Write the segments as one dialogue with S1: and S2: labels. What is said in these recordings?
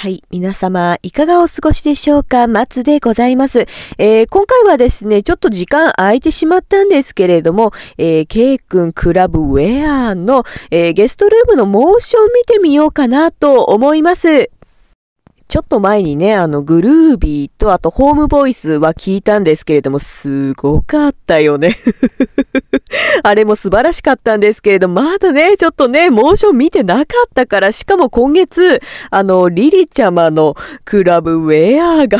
S1: はい。皆様、いかがお過ごしでしょうか？松でございます。えー、今回はですね、ちょっと時間空いてしまったんですけれども、えー、K 君クラブウェアの、えー、ゲストルームのモーション見てみようかなと思います。ちょっと前にね、あの、グルービーと、あと、ホームボイスは聞いたんですけれども、すごかったよね。あれも素晴らしかったんですけれど、まだね、ちょっとね、モーション見てなかったから、しかも今月、あの、リリちゃまのクラブウェアが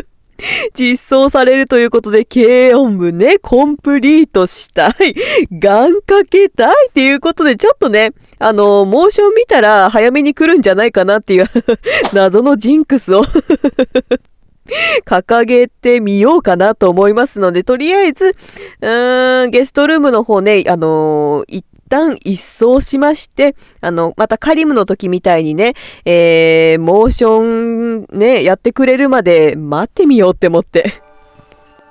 S1: 実装されるということで、軽音部ね、コンプリートしたい。願掛けたいっていうことで、ちょっとね、あの、モーション見たら早めに来るんじゃないかなっていう 謎のジンクスを 掲げてみようかなと思いますので、とりあえず、うーん、ゲストルームの方ね、あのー、旦一掃しまして、あの、またカリムの時みたいにね、えー、モーションね、やってくれるまで待ってみようって思って。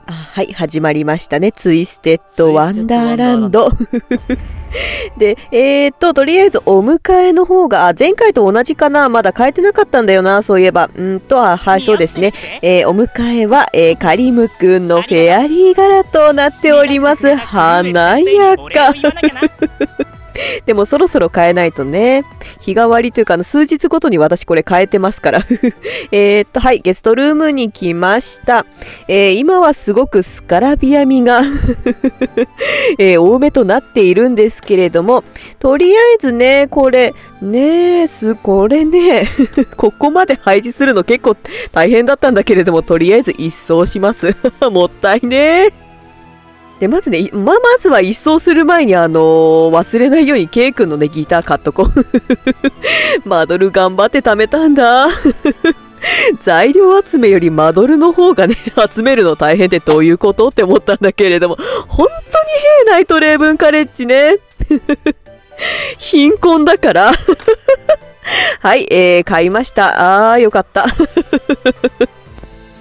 S1: あはい、始まりましたね。ツイステッドワンダーランド。で、えー、っと、とりあえずお迎えの方が、前回と同じかなまだ変えてなかったんだよな、そういえば。うんと、は、はい、そうですね。えー、お迎えは、えー、カリムくんのフェアリー柄となっております。華やか。でもそろそろ変えないとね。日替わりというか、あの、数日ごとに私これ変えてますから えっと、はい、ゲストルームに来ました。えー、今はすごくスカラビア味が えー、多めとなっているんですけれども、とりあえずね、これ、ねす、これねここまで配置するの結構大変だったんだけれども、とりあえず一掃しますもったいねで、まずね、まあ、まずは一掃する前にあのー、忘れないように K 君のね、ギター買っとこう。マドル頑張って貯めたんだ。材料集めよりマドルの方がね、集めるの大変ってどういうことって思ったんだけれども、本当に兵ナイトレーブンカレッジね。貧困だからはい、えー、買いました。あー、よかった。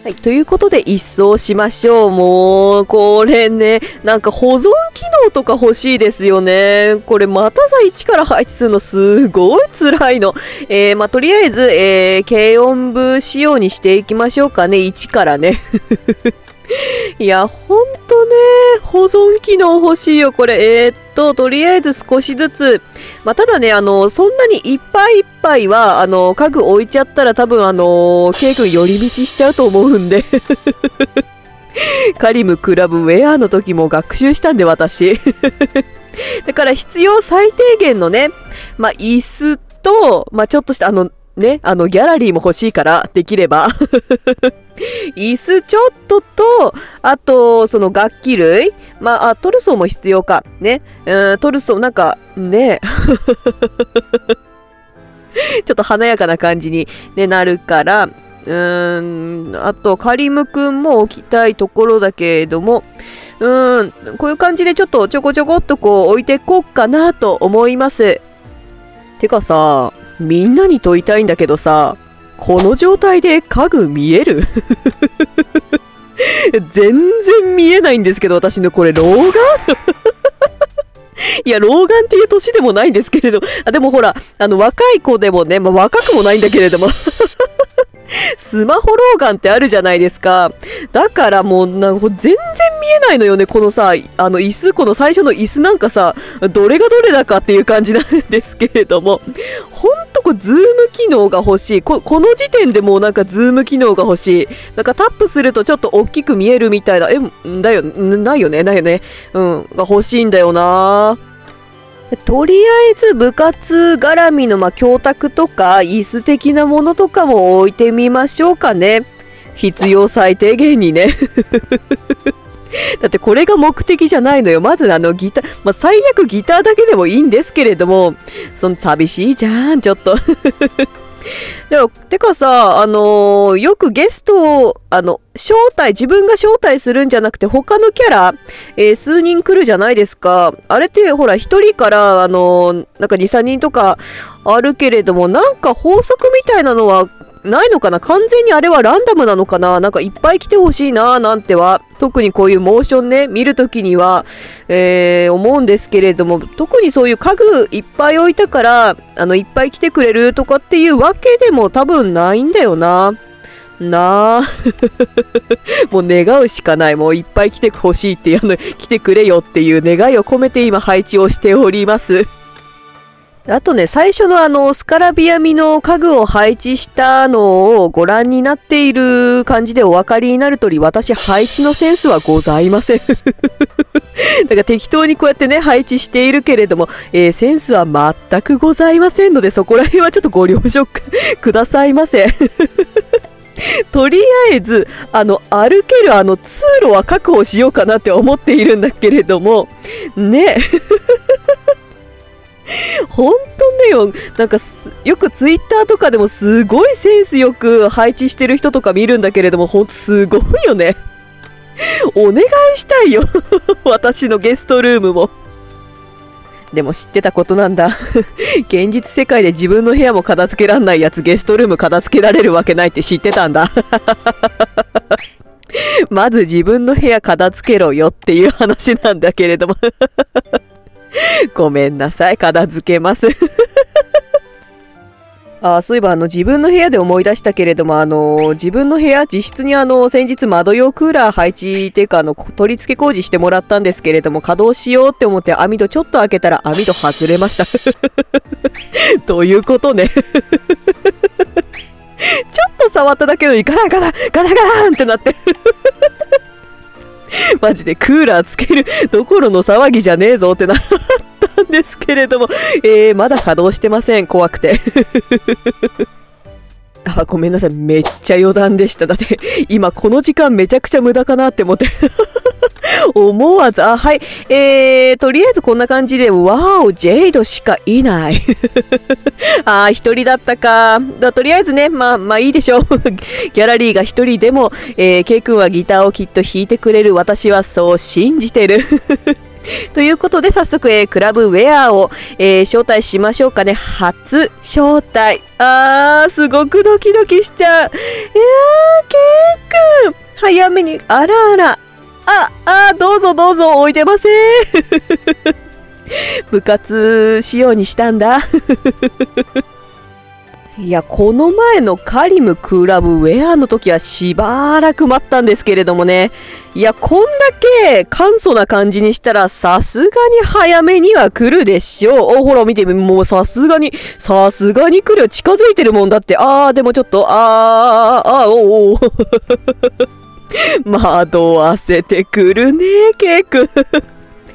S1: はい。ということで、一掃しましょう。もう、これね、なんか保存機能とか欲しいですよね。これ、またさ1から配置するのすごい辛いの。えー、まあ、とりあえず、えー、軽音部仕様にしていきましょうかね。1からね。いや、ほんとね、保存機能欲しいよ、これ。えー、っと、とりあえず少しずつ。まあ、ただね、あの、そんなにいっぱいいっぱいは、あの、家具置いちゃったら多分あの、ケイ君寄り道しちゃうと思うんで。カリムクラブウェアの時も学習したんで、私。だから必要最低限のね、まあ、椅子と、まあ、ちょっとしたあの、ね、あの、ギャラリーも欲しいから、できれば。椅子ちょっとと、あと、その楽器類まあ、トルソーも必要か。ね。うん、トルソー、なんか、ね。ちょっと華やかな感じに、ね、なるから、うーん、あと、カリムくんも置きたいところだけれども、うーん、こういう感じでちょっとちょこちょこっとこう置いていこうかなと思います。てかさ、みんなに問いたいんだけどさ、この状態で家具見える？全然見えないんですけど、私のこれ老眼？いや、老眼っていう年でもないんですけれど、あでもほら、あの、若い子でもね、まあ、若くもないんだけれども。スマホ老眼ってあるじゃないですか。だからもう、なんか全然見えないのよね、このさ、あの椅子、この最初の椅子なんかさ、どれがどれだかっていう感じなんですけれども、ほんとこズーム機能が欲しいこ。この時点でもうなんかズーム機能が欲しい。なんかタップするとちょっと大きく見えるみたいな、え、だよ、ないよね、ないよね？うん、が欲しいんだよなぁとりあえず部活絡みのまあ教卓とか椅子的なものとかも置いてみましょうかね。必要最低限にね。だってこれが目的じゃないのよ。まずあのギター、まあ、最悪ギターだけでもいいんですけれども、その寂しいじゃん、ちょっと。でも、てかさ、あのー、よくゲストを、あの、招待、自分が招待するんじゃなくて他のキャラ、えー、数人来るじゃないですか。あれってほら、1人から、あのー、なんか2、3人とかあるけれども、なんか法則みたいなのはないのかな？完全にあれはランダムなのかな？なんかいっぱい来てほしいななんては、特にこういうモーションね、見るときには、えー、思うんですけれども、特にそういう家具いっぱい置いたから、あの、いっぱい来てくれるとかっていうわけでも多分ないんだよな。なあ。もう願うしかない。もういっぱい来てほしいっていうの、来てくれよっていう願いを込めて今配置をしております。あとね、最初のあの、スカラビアミの家具を配置したのをご覧になっている感じでお分かりになる通り、私配置のセンスはございません。だから適当にこうやってね、配置しているけれども、えー、センスは全くございませんので、そこら辺はちょっとご了承くださいませ。とりあえず、あの、歩けるあの通路は確保しようかなって思っているんだけれども、ね。本当ねよ。なんかよくツイッターとかでもすごいセンスよく配置してる人とか見るんだけれども、ほんとすごいよね。お願いしたいよ。私のゲストルームも。でも知ってたことなんだ。現実世界で自分の部屋も片付けらんないやつゲストルーム片付けられるわけないって知ってたんだ。まず自分の部屋片付けろよっていう話なんだけれども ごめんなさい、片付けます。あそういえばあの自分の部屋で思い出したけれども、あの自分の部屋、実質にあの先日窓用クーラー配置っていうかあの取り付け工事してもらったんですけれども、稼働しようって思って網戸ちょっと開けたら網戸外れました。ということね。ちょっと触っただけのにガラガラガラガランってなって。マジでクーラーつけるどころの騒ぎじゃねえぞってなったんですけれども、えー、まだ稼働してません。怖くて。あ、ごめんなさい。めっちゃ余談でした。だって、今この時間めちゃくちゃ無駄かなって思って 思わず、あ、はい。えー、とりあえずこんな感じで、わお、ジェイドしかいない。あー、一人だったか。だとりあえずね、まあ、まあいいでしょう。ギャラリーが一人でも、えー、ケイ君はギターをきっと弾いてくれる。私はそう信じてる。ということで、早速、えー、クラブウェアを、えー、招待しましょうかね。初招待。あー、すごくドキドキしちゃう。いやー、ケイ君早めに、あらあら。あ、あ、どうぞどうぞ、置いてません。部活しようにしたんだ。いや、この前のカリムクラブウェアの時はしばらく待ったんですけれどもね。いや、こんだけ簡素な感じにしたらさすがに早めには来るでしょう。お、ほら見てみ、もうさすがに、さすがに来るよ。近づいてるもんだって。あー、でもちょっと、あー、あー、おー、おー。惑わせてくるね、ケイ君。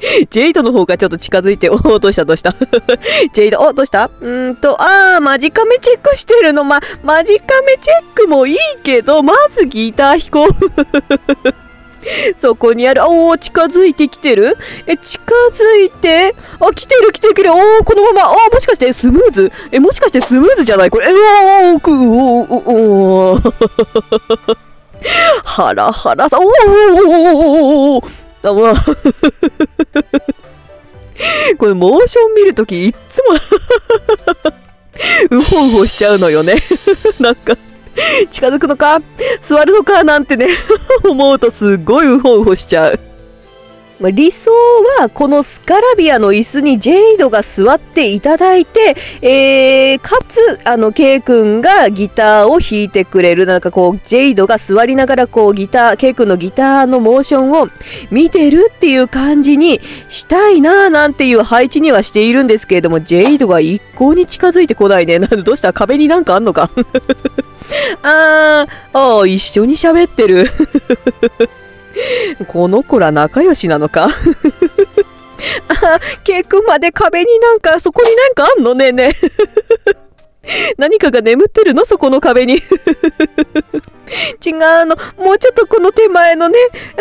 S1: ジェイドの方がちょっと近づいて、おお、どうしたどうした？ジェイド、おどうした？うんと、あー、マジカメチェックしてるの。ま、マジカメチェックもいいけど、まずギター弾こう。そこにある。おー、近づいてきてる？え、近づいて？あ、来てる来てる来てる。おー、このまま。あもしかしてスムーズ？え、もしかしてスムーズじゃない？これ。え、おー、く、おー、おー。ハラハラさ、おーおーおーおーあ、まあ これモーション見るときいっつも うほうほしちゃうのよね。なんか近づくのか？座るのか？なんてね思うとすっごいうほうほしちゃう。まあ、理想はこのスカラビアの椅子にジェイドが座っていただいて、えー、かつ、あの、ケイ君がギターを弾いてくれる。なんかこう、ジェイドが座りながらこう、ギター、ケイ君のギターのモーションを見てるっていう感じにしたいなぁなんていう配置にはしているんですけれども、ジェイドが一向に近づいてこないね。な んどうした？壁になんかあんのか？あー、あー、一緒に喋ってるこの子ら仲良しなのか？あ、ケイ君まで壁になんか、そこになんかあんのねえねえ 何かが眠ってるの？そこの壁に 違うの。もうちょっとこの手前のね、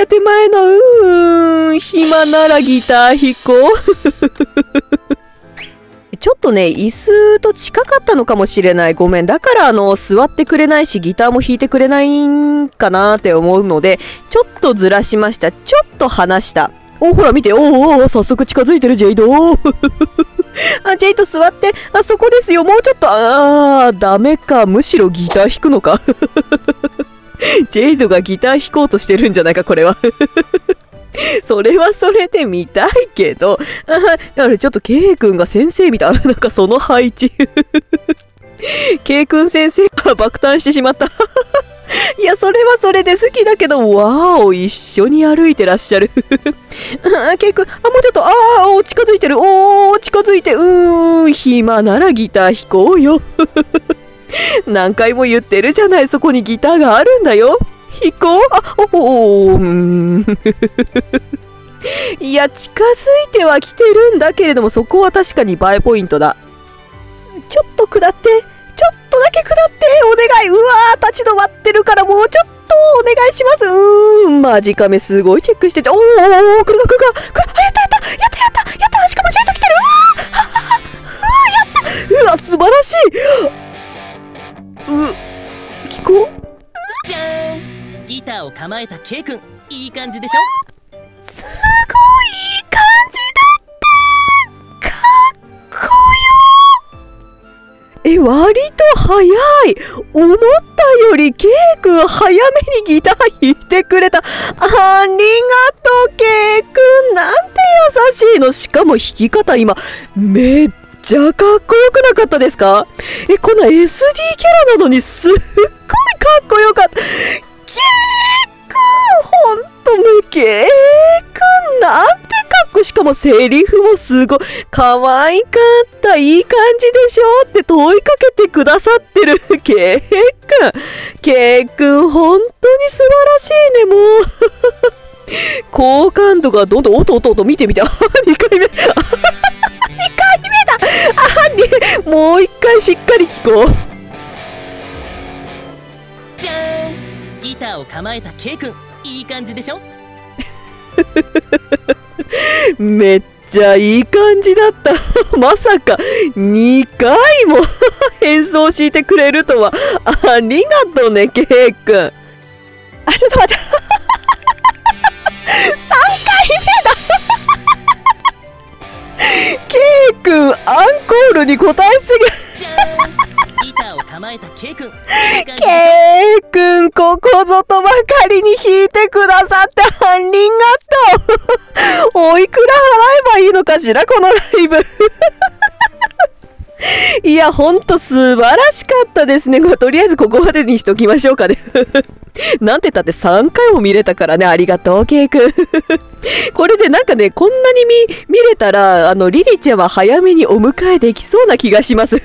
S1: 手前の、うーん、暇ならギター弾こう。ちょっとね、椅子と近かったのかもしれない。ごめん。だからあの、座ってくれないし、ギターも弾いてくれないんかなって思うので、ちょっとずらしました。ちょっと離した。お、ほら見て。おお早速近づいてる、ジェイド あ、ジェイト座って。あ、そこですよ。もうちょっと。あー、ダメか。むしろギター弾くのか。ジェイドがギター弾こうとしてるんじゃないか、これは。それはそれで見たいけど。あ、あれ、ちょっと K 君が先生みたい。な なんかその配置。K 君先生が爆誕してしまった。いや、それはそれで好きだけど、わーお、一緒に歩いてらっしゃる。ケイ君、あ、もうちょっと、あー、近づいてる。おー、近づいて、うーん、暇ならギター弾こうよ。何回も言ってるじゃない、そこにギターがあるんだよ。弾こうあ、おお、いや、近づいては来てるんだけれども、そこは確かに映えポイントだ。ちょっと下って、ちょっとだけ下って、お願い。うわー、立ち止まってるから、もうちょっとお願いします。うーん、マジカメすごいチェックしてて、おー、おー、来るか来るか、来る、あ、やったやった、やったやった、やったしかもジェイト来てる。うわー、ははは、うわやった。うわ、素晴らしい。う、
S2: 構えた K 君、いい感じでしょ？
S1: すごいいい感じだったかっこよえ、割と早い思ったより K 君早めにギター弾いてくれた。ありがとう K 君なんて優しいの。しかも弾き方今、めっちゃかっこよくなかったですか？え、この SD キャラなのにすっごいかっこよかった。K 君ほんと無 K 君なんてかっこしかもセリフもすごい。可愛かったいい感じでしょって問いかけてくださってるケイ君ケイ君本当に素晴らしいねもう。好感度がどんどんおとおとと見てみて。あ2回目2回目だ。あもう1回しっかり聞こう。
S2: じゃーん。ギターを構えた K 君いい感じでしょ？
S1: めっちゃいい感じだった。まさか2回も 演奏してくれるとは。ありがとうね、ケイ君。あ、ちょっと待って。3回目だケイ君、アンコールに答えすぎ。
S2: ギターを構えた K 君。
S1: K 君、ここぞとばかりに弾いてくださってありがとう。おいくら払えばいいのかしら、このライブ。いや、ほんと素晴らしかったですね。とりあえずここまでにしときましょうかね。なんて言ったって3回も見れたからね。ありがとう、ケイ君。これでなんかね、こんなに見、見れたら、あの、リリちゃんは早めにお迎えできそうな気がします。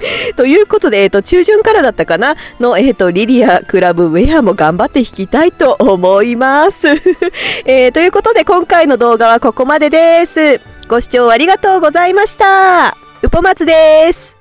S1: ということで、えっ、ー、と、中旬からだったかな？の、えっ、ー、と、リリアクラブウェアも頑張って弾きたいと思います。えー、ということで、今回の動画はここまでです。ご視聴ありがとうございました。うぽまつです。